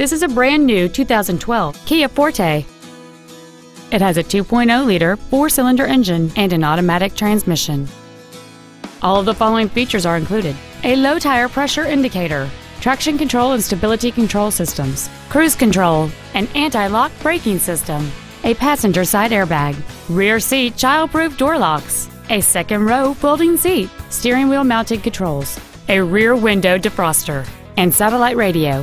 This is a brand new 2012 Kia Forte. It has a 2.0-liter four-cylinder engine and an automatic transmission. All of the following features are included. A low tire pressure indicator, traction control and stability control systems, cruise control, an anti-lock braking system, a passenger side airbag, rear seat child-proof door locks, a second row folding seat, steering wheel mounted controls, a rear window defroster, and satellite radio.